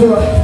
Let's.